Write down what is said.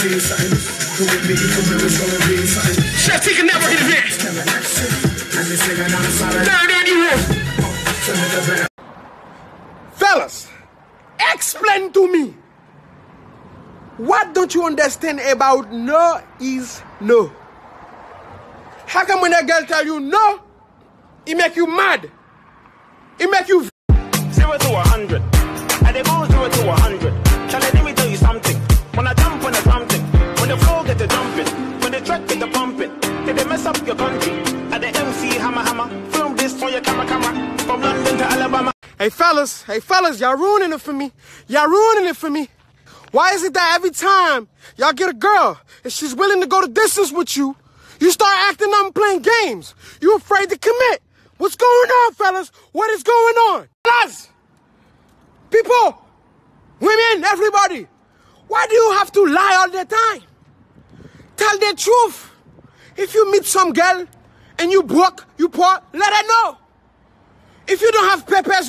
Chef never hit his man. Third Andy Wolf. Fellas, explain to me. What don't you understand about no is no? How come when a girl tell you no, it make you mad? It make you Zero to a hundred. And they go zero to a hundred. Up your country, at the MC hammer hammer, film this for your camera camera, from London to Alabama. Hey fellas, hey fellas, y'all ruining it for me. Y'all ruining it for me. Why is it that every time y'all get a girl and she's willing to go the distance with you, you start acting up and playing games? You afraid to commit? What's going on, fellas? What is going on? Fellas! People! Women, everybody! Why do you have to lie all the time? Tell the truth. If you meet some girl and you broke, you poor, let her know. If you don't have papers, you